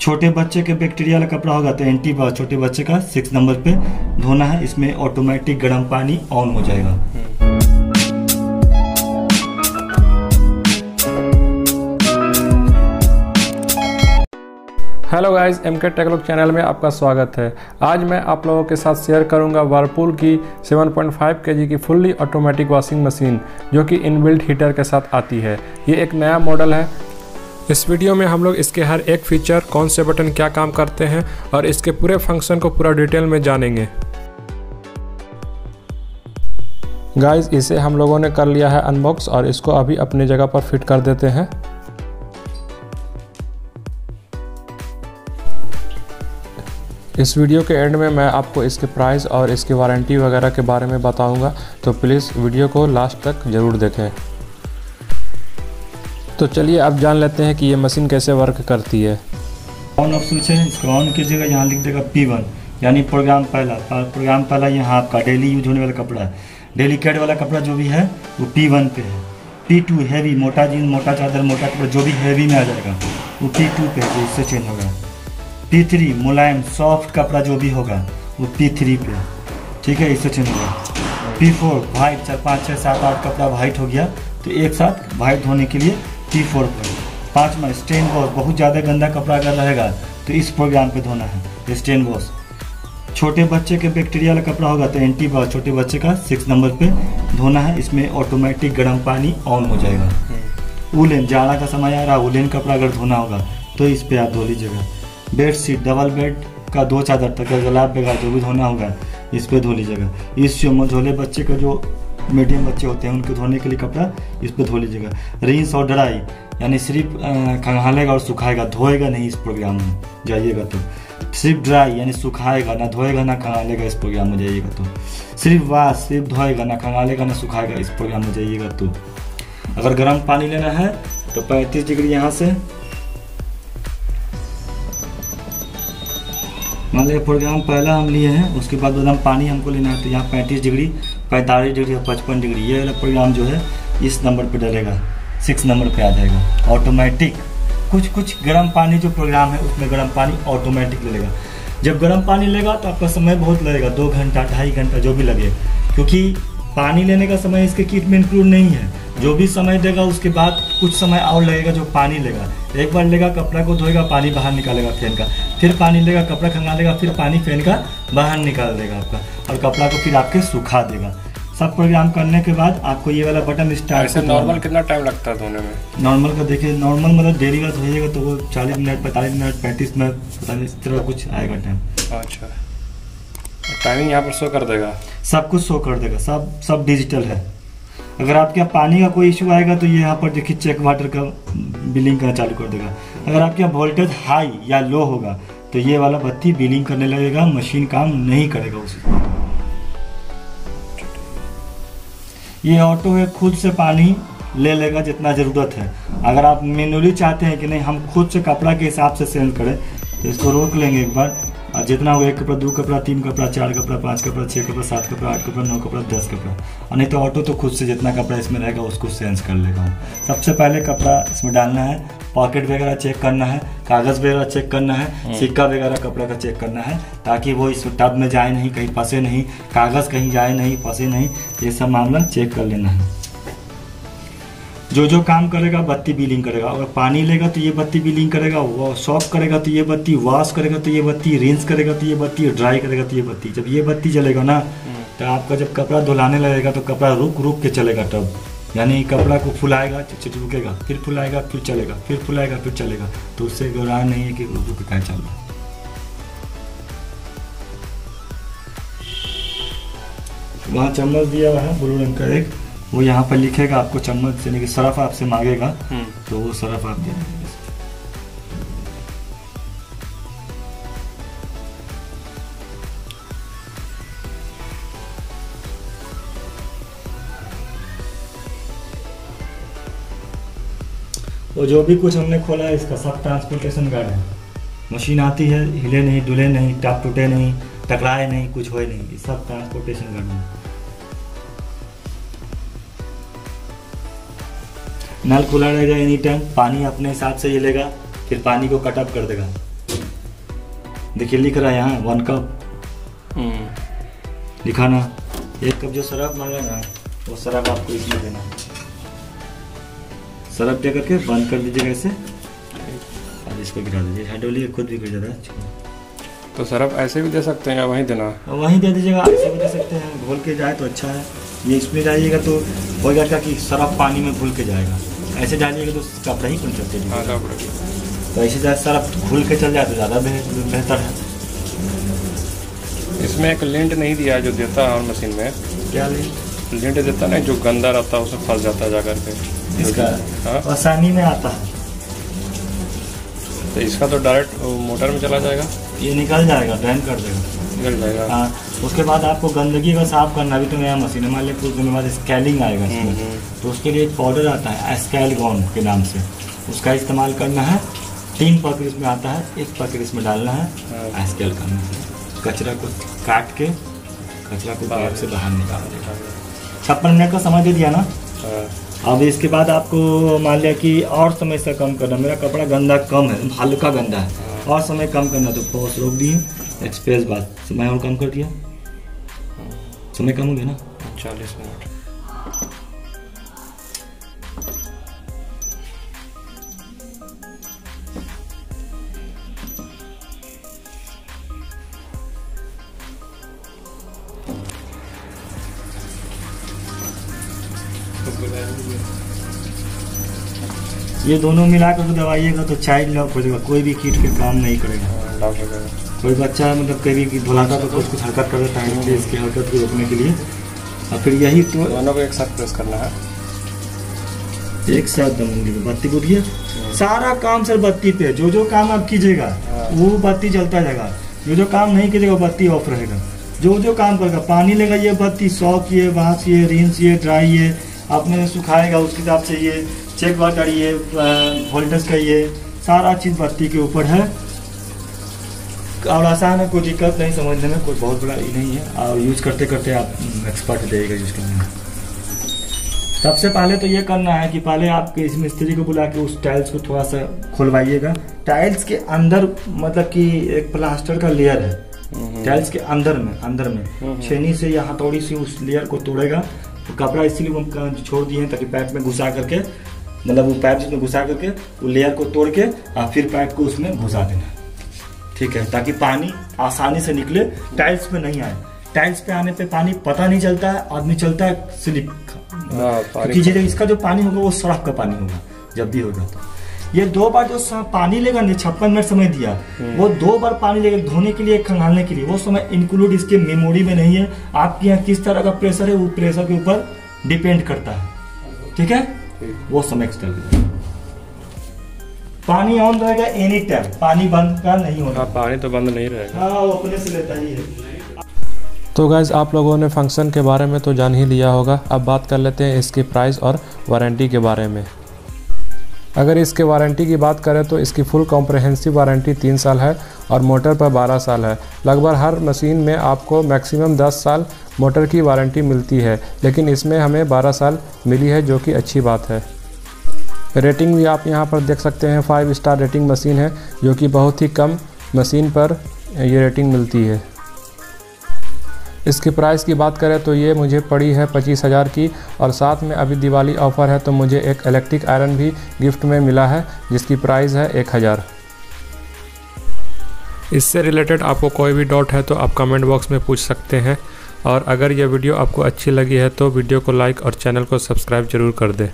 छोटे बच्चे के बैक्टीरिया वाला कपड़ा होगा तो एंटी छोटे बच्चे का सिक्स नंबर पे धोना है, इसमें ऑटोमेटिक गर्म पानी ऑन हो जाएगा। हेलो गाइस एम के टेकलॉग चैनल में आपका स्वागत है। आज मैं आप लोगों के साथ शेयर करूँगा वर्लपूल की 7.5 केजी की फुल्ली ऑटोमेटिक वॉशिंग मशीन जो कि इनबिल्ट हीटर के साथ आती है। ये एक नया मॉडल है इस वीडियो में हम लोग इसके हर एक फीचर कौन से बटन क्या काम करते हैं और इसके पूरे फ़ंक्शन को पूरा डिटेल में जानेंगे। गाइस इसे हम लोगों ने कर लिया है अनबॉक्स और इसको अभी अपनी जगह पर फिट कर देते हैं। इस वीडियो के एंड में मैं आपको इसके प्राइस और इसकी वारंटी वगैरह के बारे में बताऊँगा तो प्लीज़ वीडियो को लास्ट तक ज़रूर देखें। तो चलिए अब जान लेते हैं कि ये मशीन कैसे वर्क करती है। ऑन स्विच है इसको ऑन कीजिएगा यहाँ लिख देगा पी वन यानी प्रोग्राम पहला। प्रोग्राम पहला यहाँ आपका डेली यूज़ होने वाला कपड़ा है। डेली कैड वाला कपड़ा जो भी है, वो पी वन पे है। पी टू हैवी मोटा जीन, मोटा चादर, मोटा कपड़ा, जो भी हैवी में आ जाएगा, वो पी टू पे है तो इससे चेंज होगा। पी थ्री मुलायम सॉफ्ट कपड़ा जो भी होगा, वो पी थ्री पे ठीक है, इससे चेंज होगा। पी फोर वाइट चार, पाँच छः सात, आठ कपड़ा वाइट हो गया तो एक साथ वाइट धोने के लिए पी फोर पे पाँचवा स्टेन वॉश बहुत ज़्यादा गंदा कपड़ा अगर रहेगा तो इस प्रोग्राम पे धोना है स्टेन वॉश। छोटे बच्चे के बैक्टीरिया वाला कपड़ा होगा तो एंटी वॉश छोटे बच्चे का सिक्स नंबर पे धोना है इसमें ऑटोमेटिक गर्म पानी ऑन हो जाएगा। उलेन जाड़ा का समय आ रहा है उलेन कपड़ा अगर धोना होगा तो इस पे आप धो लीजिएगा। बेड शीट डबल बेड का दो चादर तक गलाब बेगा जो भी धोना होगा इस पर धो लीजिएगा। इस झोले बच्चे का जो मीडियम बच्चे होते हैं, उनके धोने के लिए कपड़ा इस पे धो लीजिएगा। रिंस और ड्राई, यानी सिर्फ़ खंगालेगा और सुखाएगा, धोएगा नहीं इस प्रोग्राम में। जाइएगा तो। सिर्फ़ ड्राई, यानी सुखाएगा ना धोएगा ना खंगालेगा इस प्रोग्राम में, जाइएगा तो। सिर्फ़ वाश सिर्फ़ धोएगा ना खंगालेगा ना सुखाएगा इस प्रोग्राम में, जाइएगा तो। अगर गर्म पानी लेना है तो 35 डिग्री यहाँ से। मान लिया प्रोग्राम पहला हम लिए हैं, उसके बाद एकदम पानी हमको लेना है तो यहाँ पैंतीस डिग्री पैंतालीस डिग्री और पचपन डिग्री, ये वाला प्रोग्राम जो है, इस नंबर पर डलेगा सिक्स नंबर पर आ जाएगा। ऑटोमेटिक कुछ कुछ गर्म पानी जो प्रोग्राम है, उसमें गर्म पानी ऑटोमेटिक लेगा जब गर्म पानी लेगा तो आपका समय बहुत लगेगा, दो घंटा, ढाई घंटा जो भी लगे। क्योंकि पानी लेने का समय इसके किट में इंक्लूड नहीं है। जो भी समय देगा उसके बाद कुछ समय और लगेगा जो पानी लेगा। एक बार लेगा कपड़ा को धोएगा पानी बाहर निकालेगा फ़ैन का। फिर पानी लेगा कपड़ा खंगालेगा फिर पानी फ़ैन का बाहर निकाल देगा आपका और कपड़ा को फिर आपके सुखा देगा। सब प्रोग्राम करने के बाद आपको ये वाला बटन स्टार्ट नॉर्मल कितना टाइम लगता है धोने में? नॉर्मल का देखिए नॉर्मल मतलब डेली का धोइएगा तो वो चालीस मिनट पैंतालीस मिनट पैंतीस मिनट पता नहीं इस तरह कुछ आएगा टाइम अच्छा। टाइमिंग यहाँ पर शो कर देगा। सब कुछ शो कर देगा सब सब डिजिटल है। अगर आपके यहाँ पानी का कोई इशू आएगा तो ये यहाँ पर देखिए चेक वाटर का बिलिंग करना चालू कर देगा। अगर आपके यहाँ वोल्टेज हाई या लो होगा तो ये वाला बत्ती बिलिंग करने लगेगा मशीन काम नहीं करेगा उस ये ऑटो है, खुद से पानी ले लेगा जितना ज़रूरत है। अगर आप मैनुअली चाहते हैं कि नहीं, हम खुद से कपड़ा के हिसाब से सेंड करें तो इसको रोक लेंगे एक बार। और जितना हो एक कपड़ा दो कपड़ा तीन कपड़ा चार कपड़ा पाँच कपड़ा छः कपड़ा सात कपड़ा आठ कपड़ा नौ कपड़ा दस कपड़ा। और नहीं तो ऑटो तो खुद से जितना कपड़ा इसमें रहेगा उसको सेंस कर लेगा सबसे पहले कपड़ा इसमें डालना है पॉकेट वगैरह चेक करना है कागज़ वगैरह चेक करना है सिक्का वगैरह कपड़ा का चेक करना है ताकि वो इस टब में जाए नहीं कहीं फंसे नहीं कागज़ कहीं जाए नहीं फंसे नहीं ये सब मामला चेक कर लेना है। जो जो काम करेगा बत्ती बिलिंग करेगा। अगर पानी लेगा तो ये बत्ती बिलिंग करेगा वो सॉक करेगा तो ये बत्ती वॉश करेगा तो ये बत्ती रिंस करेगा तो ये बत्ती ड्राई करेगा तो ये बत्ती। जब ये बत्ती जलेगा ना तो आपका जब कपड़ा धुलाने लगेगा तो कपड़ा रुक रुक के चलेगा टब यानी कपड़ा को फुलाएगा रुकेगा फिर फुलाएगा फिर चलेगा फिर फुलाएगा फिर चलेगा। तो उससे घबराना नहीं है कि रुक रुक क्या चल रहा वहाँ चम्मच दिया हुआ है ब्लू रंग का एक। वो यहाँ पर लिखेगा आपको चम्मच यानी कि सरफ आपसे मांगेगा तो वो सरफ आप दे देंगे। वो जो भी कुछ हमने खोला है इसका सब ट्रांसपोर्टेशन गार्ड है। मशीन आती है हिले नहीं डुले नहीं टाप टूटे नहीं टकराए नहीं कुछ होए नहीं। ये सब ट्रांसपोर्टेशन गार्ड है। नल खुला रहेगा एनी टाइम पानी अपने हिसाब से ये लेगा फिर पानी को कटअप कर देगा। देखिए लिख रहा है यहाँ वन कप लिखा ना एक कप जो शराब मांगा ना वो शराब आपको इसमें देना है। शराब दे करके बंद कर दीजिएगा ऐसे और इसको गिरा दीजिए। हाइड्रोलिक खुद भी गिर जाता है। तो सरफ ऐसे भी दे सकते हैं या वहीं देना? वहीं दे दीजिएगा ऐसे भी दे सकते हैं। घोल के जाए तो अच्छा है। ये इसमें जाइएगा तो हो जाएगा कि सरफ पानी में घुल के जाएगा। ऐसे डालिएगा तो कपड़ा ही कुल चलते हाँ तो ऐसे जाए सरफ घुल के चल जाए तो ज़्यादा बेहतर है। इसमें एक लिंट नहीं दिया जो देता है और मशीन में। क्या ले लिंट देता ना जो गंदा रहता है उसमें फंस जाता है जाकर के इसका? हाँ। आसानी में आता है। तो इसका तो डायरेक्ट मोटर में चला जाएगा। ये निकल जाएगा ड्रेन कर देगा। निकल जाएगा। हाँ। उसके बाद आपको गंदगी का साफ़ करना भी तो नया मशीन है मान लिया कुछ दिन बाद स्कैलिंग आएगा हम्म, इसमें। हम्म। तो उसके लिए एक पाउडर आता है स्कैलगॉन के नाम से। उसका इस्तेमाल करना है तीन पैकेट इसमें आता है एक पैकेट इसमें डालना है हाँ। स्केल करना है कचरा को काट के कचरा को बाहर से बाहर निकाल देगा छप्पन मिनट का समय दे दिया ना? हाँ, अब इसके बाद आपको मान लिया कि और समय से कम करना मेरा कपड़ा गंदा कम है हल्का गंदा है। और समय कम करना तो पॉज रोक दिए एक्सप्रेस बात। समय और कम कर दिया। समय कम हो गया ना चालीस मिनट। ये दोनों मिला कर दबाइएगा तो चाइल्ड लॉक हो जाएगा कोई भी कीट के काम नहीं करेगा। जाएगा। कोई बच्चा मतलब कभी भी धुलाता तो कुछ कुछ हरकत कर देता है इसलिए इसकी हरकत को रोकने के लिए। और फिर यही तो दोनों को एक साथ प्रेस करना है। एक साथ दमूँगी बत्ती बुझ गया? सारा काम सर बत्ती पे जो जो काम आप कीजिएगा हाँ। वो बत्ती जलता जाएगा। जो जो काम नहीं कीजिएगा बत्ती ऑफ़ रहेगा। जो जो काम करेगा पानी लगाइए बत्ती सौंपिए बांसिए रींसिए ड्राइए आपने सुखाएगा उसके हिसाब से ये चेक बार करिए वोल्टेज करिए। सारा चीज़ बत्ती के ऊपर है। और आसान है कोई दिक्कत नहीं समझने में कोई बहुत बड़ा ये नहीं है। और यूज़ करते करते आप एक्सपर्ट हो जाइएगा यूज़ करने में। सबसे पहले तो ये करना है कि पहले आप इस मिस्त्री को बुला के उस टाइल्स को थोड़ा सा खुलवाइएगा। टाइल्स के अंदर मतलब कि एक प्लास्टर का लेयर है। टाइल्स के अंदर में अंदर में। हम्म। छेनी से या हथौड़ी से उस लेयर को तोड़ेगा। तो कपड़ा इसीलिए छोड़ दिए हैं ताकि पैप में घुसा करके मतलब वो पाइप जिसमें घुसा करके वो लेयर को तोड़ के और फिर पाइप को उसमें घुसा देना। ठीक है ताकि पानी आसानी से निकले टाइल्स पे नहीं आए। टाइल्स पे आने पे पानी पता नहीं चलता है आदमी चलता है स्लिप क्योंकि जो इसका जो पानी होगा वो सड़क का पानी होगा जब भी होगा तो। ये दो बार जो पानी लेगा ना छप्पन मिनट समय दिया वो दो बार पानी लेगा धोने के लिए खंगालने के लिए। वो समय इंक्लूड इसके मेमोरी में नहीं है आपके यहाँ किस तरह का प्रेशर है वो प्रेशर के ऊपर डिपेंड करता है। ठीक है? वो समय एक्सटेल पानी ऑन रहेगा एनी टाइम पानी बंद का नहीं होगा हाँ पानी तो बंद नहीं रहेगा। हाँ वो अपने से लेता ही है। तो गाइज़ आप लोगों ने फ़ंक्शन के बारे में तो जान ही लिया होगा। अब बात कर लेते हैं इसकी प्राइस और वारंटी के बारे में। अगर इसके वारंटी की बात करें तो इसकी फुल कॉम्प्रहेंसिव वारंटी तीन साल है और मोटर पर 12 साल है। लगभग हर मशीन में आपको मैक्सिमम 10 साल मोटर की वारंटी मिलती है। लेकिन इसमें हमें 12 साल मिली है जो कि अच्छी बात है। रेटिंग भी आप यहाँ पर देख सकते हैं फाइव स्टार रेटिंग मशीन है, जो कि बहुत ही कम मशीन पर ये रेटिंग मिलती है। इसकी प्राइस की बात करें तो ये मुझे पड़ी है पच्चीस हज़ार की और साथ में अभी दिवाली ऑफ़र है तो मुझे एक इलेक्ट्रिक आयरन भी गिफ्ट में मिला है, जिसकी प्राइस है एक हज़ार। इससे रिलेटेड आपको कोई भी डाउट है तो आप कमेंट बॉक्स में पूछ सकते हैं और अगर यह वीडियो आपको अच्छी लगी है तो वीडियो को लाइक और चैनल को सब्सक्राइब ज़रूर कर दें।